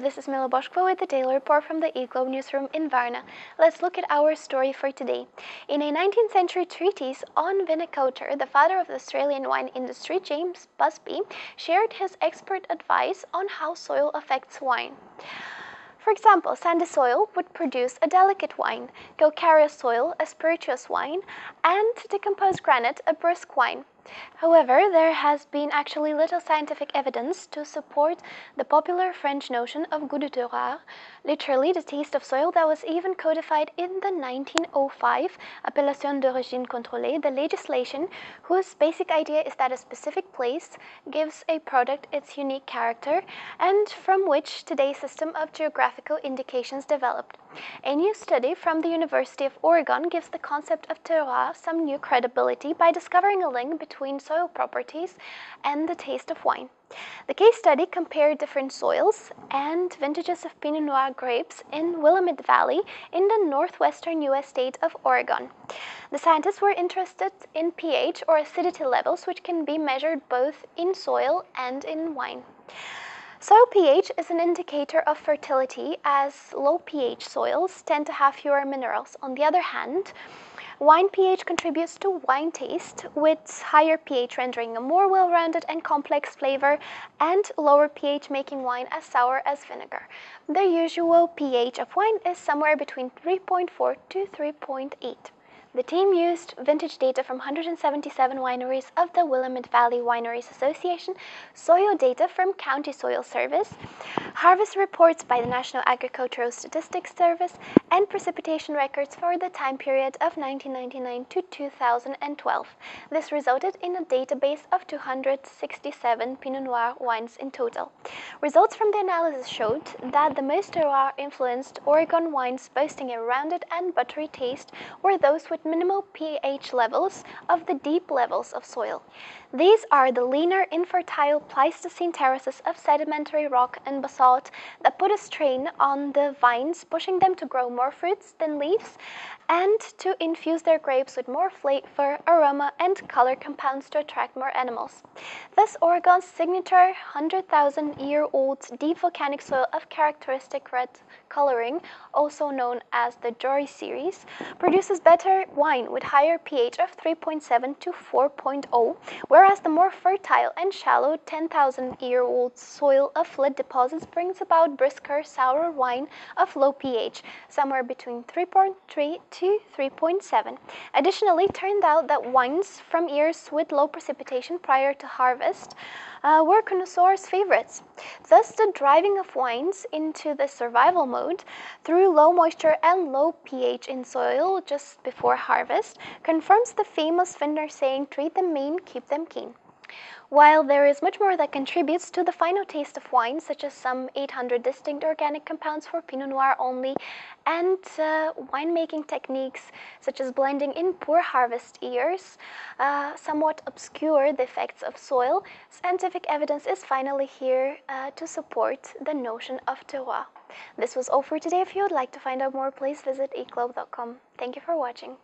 This is Mila Boschko with the daily report from the Eatglobe newsroom in Varna. Let's look at our story for today. In a 19th century treatise on viniculture, the father of the Australian wine industry, James Busby, shared his expert advice on how soil affects wine. For example, sandy soil would produce a delicate wine, calcareous soil a spirituous wine, and decomposed granite a brisk wine. However, there has been actually little scientific evidence to support the popular French notion of goût de terroir, literally the taste of soil that was even codified in the 1905 Appellation d'origine contrôlée, the legislation whose basic idea is that a specific place gives a product its unique character and from which today's system of geographical indications developed. A new study from the University of Oregon gives the concept of terroir some new credibility by discovering a link between soil properties and the taste of wine. The case study compared different soils and vintages of Pinot Noir grapes in Willamette Valley in the northwestern U.S. state of Oregon. The scientists were interested in pH or acidity levels, which can be measured both in soil and in wine. Soil pH is an indicator of fertility as low pH soils tend to have fewer minerals. On the other hand, Wine pH contributes to wine taste, with higher pH rendering a more well-rounded and complex flavor, and lower pH making wine as sour as vinegar. The usual pH of wine is somewhere between 3.4 to 3.8. The team used vintage data from 177 wineries of the Willamette Valley Wineries Association, soil data from County Soil Service, harvest reports by the National Agricultural Statistics Service, and precipitation records for the time period of 1999 to 2012. This resulted in a database of 267 Pinot Noir wines in total. Results from the analysis showed that the most terroir-influenced Oregon wines boasting a rounded and buttery taste were those with minimal pH levels of the deep levels of soil. These are the leaner, infertile Pleistocene terraces of sedimentary rock and basalt that put a strain on the vines, pushing them to grow more fruits than leaves and to infuse their grapes with more flavor, aroma, and color compounds to attract more animals. Thus, Oregon's signature 100,000-year-old deep volcanic soil of characteristic red coloring, also known as the Jory series, produces better wine with higher pH of 3.7 to 4.0, whereas the more fertile and shallow 10,000-year-old soil of flint deposits brings about brisker sour wine of low pH, somewhere between 3.3 to 3.7. Additionally, turned out that wines from years with low precipitation prior to harvest uh, were connoisseurs' favorites. Thus, the driving of wines into the survival mode through low moisture and low pH in soil just before harvest confirms the famous vintner saying, treat them mean, keep them keen. While there is much more that contributes to the final taste of wine, such as some 800 distinct organic compounds for Pinot Noir only, and uh, winemaking techniques such as blending in poor harvest years, uh, somewhat obscure the effects of soil, scientific evidence is finally here uh, to support the notion of terroir. This was all for today. If you would like to find out more, please visit eatglobe.com. Thank you for watching.